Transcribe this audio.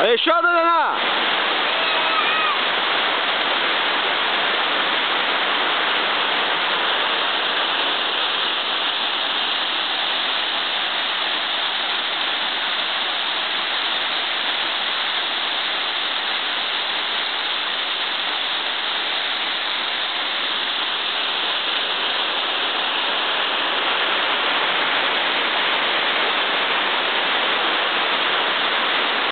Allez, je suis